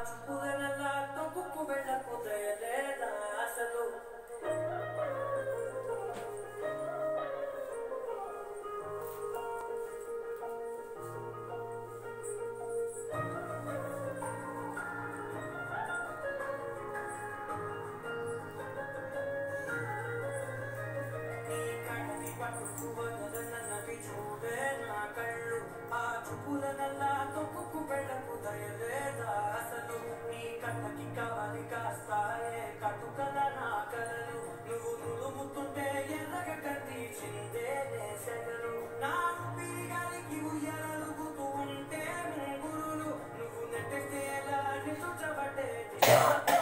what will Yeah.